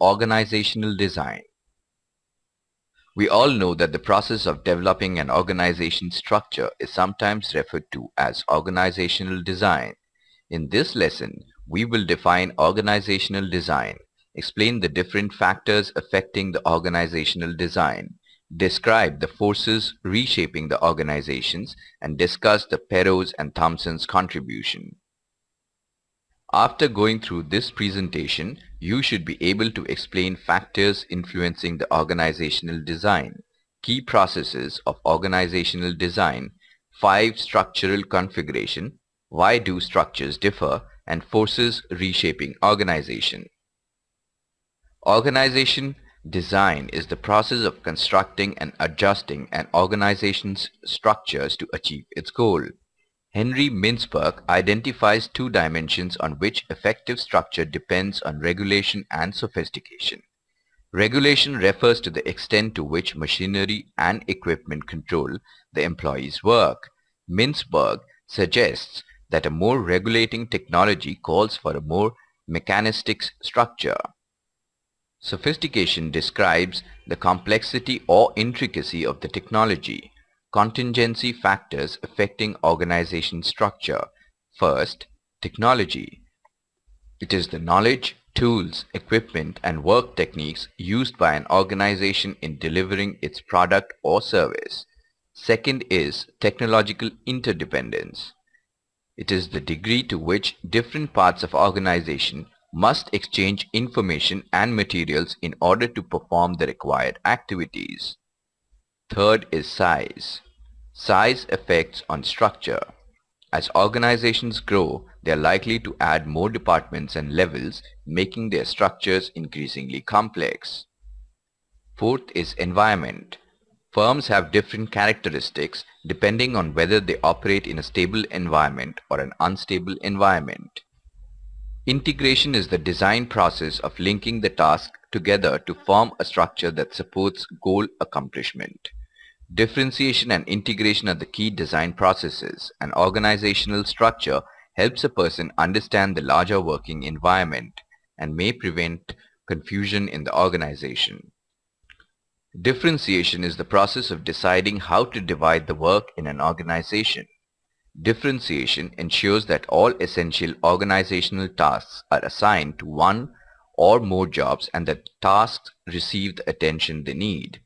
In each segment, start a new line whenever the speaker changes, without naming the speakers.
organizational design. We all know that the process of developing an organization structure is sometimes referred to as organizational design. In this lesson, we will define organizational design, explain the different factors affecting the organizational design, describe the forces reshaping the organizations, and discuss the Perrow's and Thompson's contribution. After going through this presentation, you should be able to explain factors influencing the organizational design, key processes of organizational design, five structural configuration, why do structures differ, and forces reshaping organization. Organization design is the process of constructing and adjusting an organization's structures to achieve its goal. Henry Mintzberg identifies two dimensions on which effective structure depends on regulation and sophistication. Regulation refers to the extent to which machinery and equipment control the employee's work. Mintzberg suggests that a more regulating technology calls for a more mechanistic structure. Sophistication describes the complexity or intricacy of the technology contingency factors affecting organization structure. First, technology. It is the knowledge, tools, equipment and work techniques used by an organization in delivering its product or service. Second is technological interdependence. It is the degree to which different parts of organization must exchange information and materials in order to perform the required activities. Third is size. Size effects on structure. As organizations grow, they are likely to add more departments and levels, making their structures increasingly complex. Fourth is environment. Firms have different characteristics depending on whether they operate in a stable environment or an unstable environment. Integration is the design process of linking the tasks together to form a structure that supports goal accomplishment. Differentiation and integration are the key design processes. An organizational structure helps a person understand the larger working environment and may prevent confusion in the organization. Differentiation is the process of deciding how to divide the work in an organization. Differentiation ensures that all essential organizational tasks are assigned to one or more jobs and that tasks receive the attention they need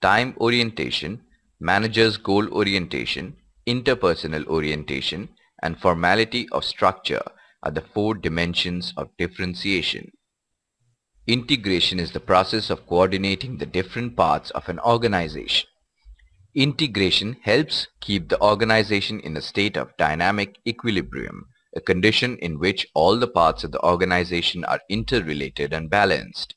time orientation, manager's goal orientation, interpersonal orientation, and formality of structure are the four dimensions of differentiation. Integration is the process of coordinating the different parts of an organization. Integration helps keep the organization in a state of dynamic equilibrium, a condition in which all the parts of the organization are interrelated and balanced.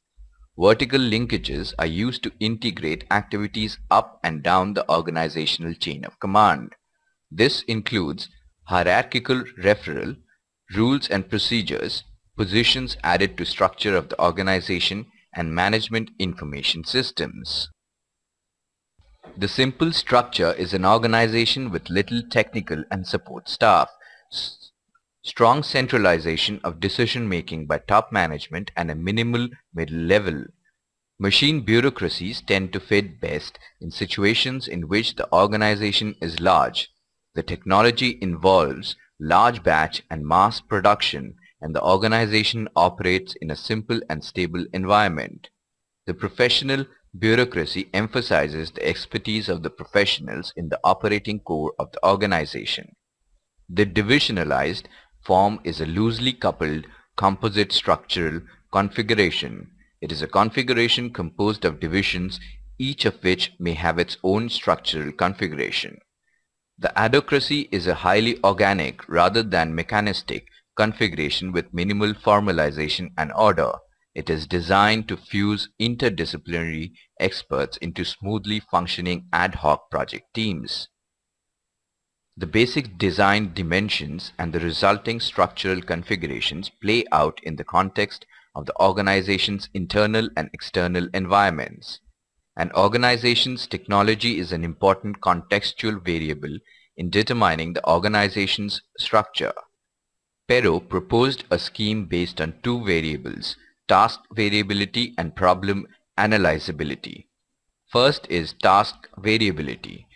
Vertical linkages are used to integrate activities up and down the organizational chain of command. This includes hierarchical referral, rules and procedures, positions added to structure of the organization, and management information systems. The simple structure is an organization with little technical and support staff, strong centralization of decision-making by top management and a minimal middle level. Machine bureaucracies tend to fit best in situations in which the organization is large. The technology involves large batch and mass production and the organization operates in a simple and stable environment. The professional bureaucracy emphasizes the expertise of the professionals in the operating core of the organization. The divisionalized form is a loosely coupled composite structural configuration. It is a configuration composed of divisions each of which may have its own structural configuration. The adhocracy is a highly organic rather than mechanistic configuration with minimal formalization and order. It is designed to fuse interdisciplinary experts into smoothly functioning ad hoc project teams. The basic design dimensions and the resulting structural configurations play out in the context of the organization's internal and external environments. An organization's technology is an important contextual variable in determining the organization's structure. Perrow proposed a scheme based on two variables, task variability and problem analyzability. First is task variability.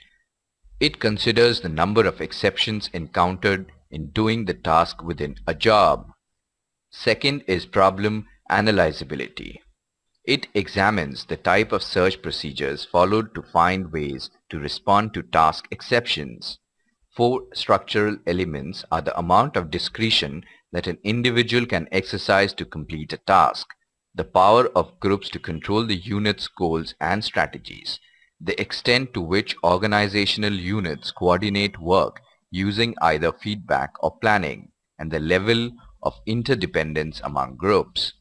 It considers the number of exceptions encountered in doing the task within a job. Second is problem analyzability. It examines the type of search procedures followed to find ways to respond to task exceptions. Four structural elements are the amount of discretion that an individual can exercise to complete a task, the power of groups to control the unit's goals and strategies, the extent to which organizational units coordinate work using either feedback or planning, and the level of interdependence among groups.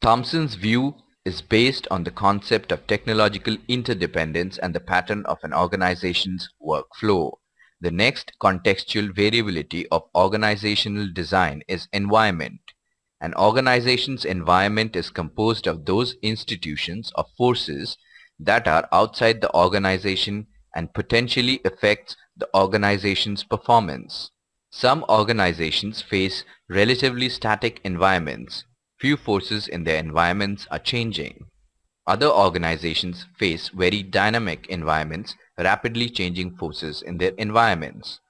Thompson's view is based on the concept of technological interdependence and the pattern of an organization's workflow. The next contextual variability of organizational design is environment. An organization's environment is composed of those institutions or forces that are outside the organization and potentially affects the organization's performance. Some organizations face relatively static environments Few forces in their environments are changing. Other organizations face very dynamic environments, rapidly changing forces in their environments.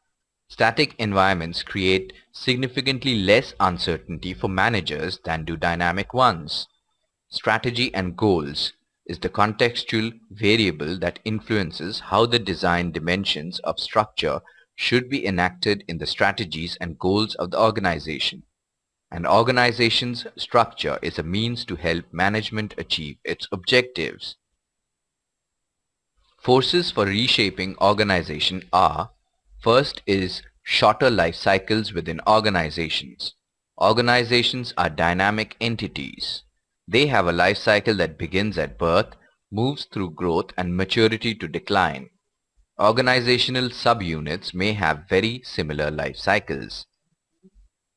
Static environments create significantly less uncertainty for managers than do dynamic ones. Strategy and goals is the contextual variable that influences how the design dimensions of structure should be enacted in the strategies and goals of the organization. An organization's structure is a means to help management achieve its objectives. Forces for reshaping organization are First is shorter life cycles within organizations. Organizations are dynamic entities. They have a life cycle that begins at birth, moves through growth and maturity to decline. Organizational subunits may have very similar life cycles.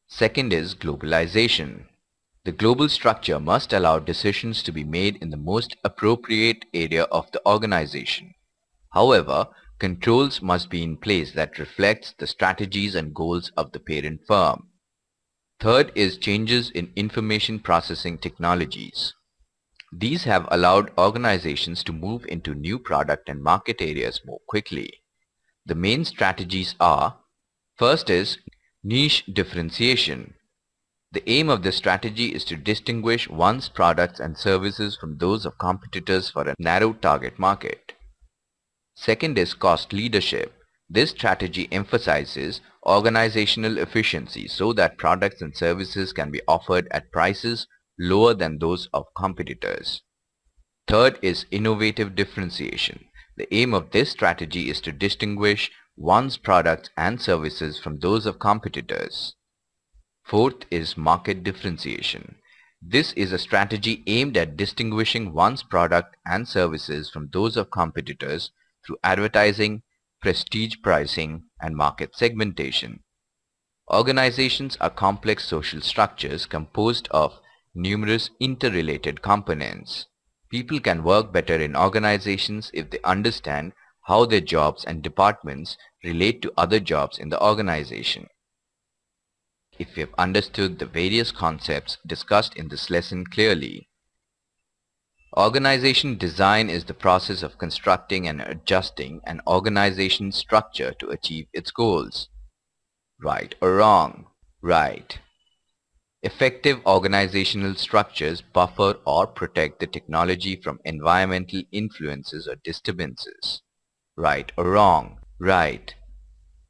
Second is globalization. The global structure must allow decisions to be made in the most appropriate area of the organization. However, controls must be in place that reflects the strategies and goals of the parent firm. Third is changes in information processing technologies. These have allowed organizations to move into new product and market areas more quickly. The main strategies are First is Niche differentiation. The aim of this strategy is to distinguish one's products and services from those of competitors for a narrow target market. Second is cost leadership. This strategy emphasizes organizational efficiency so that products and services can be offered at prices lower than those of competitors. Third is innovative differentiation. The aim of this strategy is to distinguish one's products and services from those of competitors. Fourth is market differentiation. This is a strategy aimed at distinguishing one's product and services from those of competitors through advertising, prestige pricing, and market segmentation. Organizations are complex social structures composed of numerous interrelated components. People can work better in organizations if they understand how their jobs and departments relate to other jobs in the organization. If you have understood the various concepts discussed in this lesson clearly, Organization design is the process of constructing and adjusting an organization structure to achieve its goals. Right or wrong? Right. Effective organizational structures buffer or protect the technology from environmental influences or disturbances. Right or wrong? Right.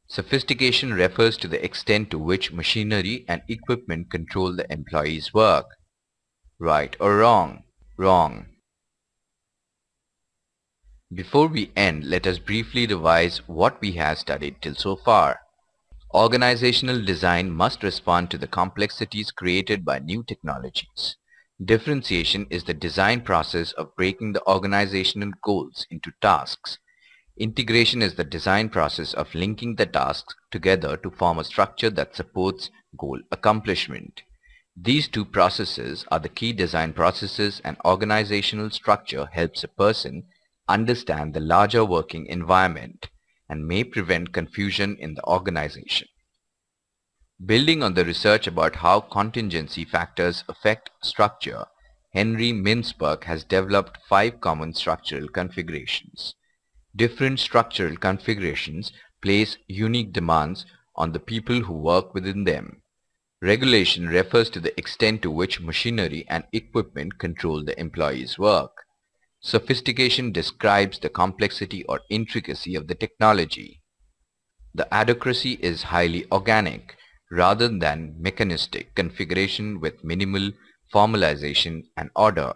Sophistication refers to the extent to which machinery and equipment control the employee's work. Right or wrong? Wrong. Before we end, let us briefly revise what we have studied till so far. Organizational design must respond to the complexities created by new technologies. Differentiation is the design process of breaking the organizational goals into tasks Integration is the design process of linking the tasks together to form a structure that supports goal accomplishment. These two processes are the key design processes and organizational structure helps a person understand the larger working environment and may prevent confusion in the organization. Building on the research about how contingency factors affect structure, Henry Mintzberg has developed five common structural configurations. Different structural configurations place unique demands on the people who work within them. Regulation refers to the extent to which machinery and equipment control the employee's work. Sophistication describes the complexity or intricacy of the technology. The adhocracy is highly organic rather than mechanistic configuration with minimal formalization and order.